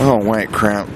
Oh, white crap.